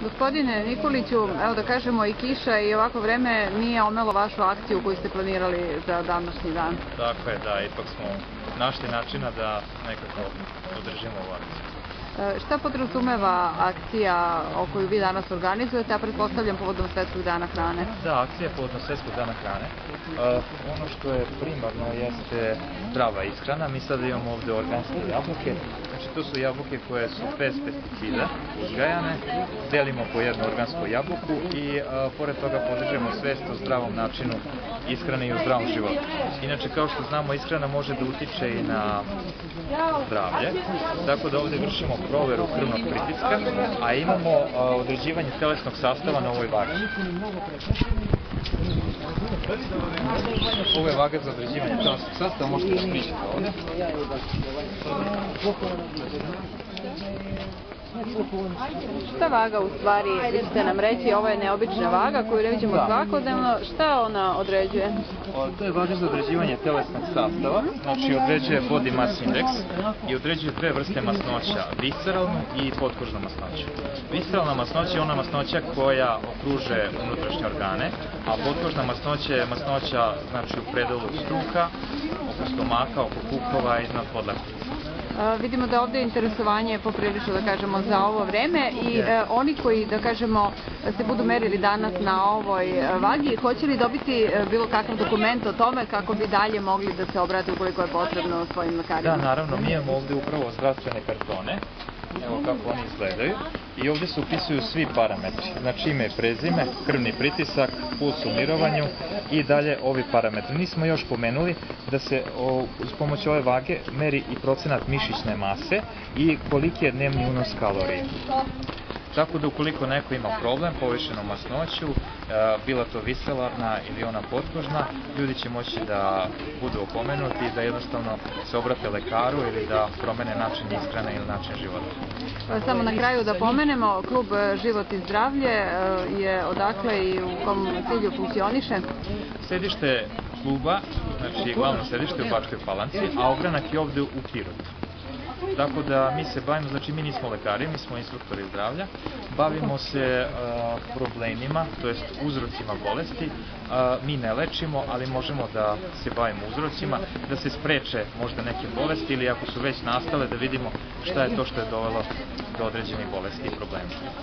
Gospodine Nikoliću, evo da kažemo i kiša i ovako vreme nije omelo vašu akciju koju ste planirali za današnji dan. Tako je, da, ipak smo našli načina da nekako održimo ovu akciju. E, Šta podrazumeva akcija o koju vi danas organizujete, a pretpostavljam povodom Svetskog dana hrane? Da, akcija je povodom Svetskog dana hrane. E, ono što je primarno jeste zdrava ishrana. Mi sada imamo ovde organske jabuke. Znači, to su jabuke koje su bez pesticida uzgajane. Delimo po jednu organsku jabuku i e, pored toga podižemo svest o zdravom načinu ishrane i o zdravom životu. Inače, kao što znamo, ishrana može da utiče i na zdravlje, tako da ovde vršimo proveru krvnog pritiska, a imamo određivanje telesnog sastava na ovoj vagi. Ovo je vaga za određivanje telesnog sastava, možete da smišljate ovde. Šta vaga u stvari, vi ćete nam reći, ovo je neobična vaga koju ne vidimo Da. svakodnevno, šta ona određuje? O, To je vaga za određivanje telesnog sastava, znači određuje body mass index i određuje dve vrste masnoća, visceralnu i potkožnu masnoću. Visceralna masnoća je ona masnoća koja okruže unutrašnje organe, a potkožna masnoća je masnoća znači u predelu struka, oko stomaka, oko kukova i iznad podlaktice. Vidimo da ovde je interesovanje poprilično, da kažemo, za ovo vreme i e, oni koji, da kažemo, se budu merili danas na ovoj e, vagi, hoće li dobiti e, bilo kakav dokument o tome kako bi dalje mogli da se obrate ukoliko je potrebno svojim lekarima? Da, naravno, mi imamo ovde upravo zdravstvene kartone, evo kako oni izgledaju, i ovde se upisuju svi parametri, znači ime i prezime, krvni pritisak, puls u mirovanju i dalje ovi parametri. Nismo još pomenuli da se o, uz pomoć ove vage meri i procenat mišićne mase i koliki je dnevni unos kalorija. Tako da ukoliko neko ima problem, povišenu masnoću, e, bila to viselarna ili ona potkožna, ljudi će moći da budu opomenuti i da jednostavno se obrate lekaru ili da promene način ishrane ili način života. Pa Samo na kraju da pomenemo, klub Život i zdravlje e, je odakle i u kom cilju funkcioniše. Sedište kluba, znači glavno sedište u Bačkoj Palanci, a ogranak je ovde u Pirotu. Tako da mi se bavimo, znači mi nismo lekari, mi smo instruktori zdravlja, bavimo se uh, problemima, to jest uzrocima bolesti. Uh, mi ne lečimo, ali možemo da se bavimo uzrocima, da se spreče možda neke bolesti ili ako su već nastale da vidimo šta je to što je dovelo do određenih bolesti i problema.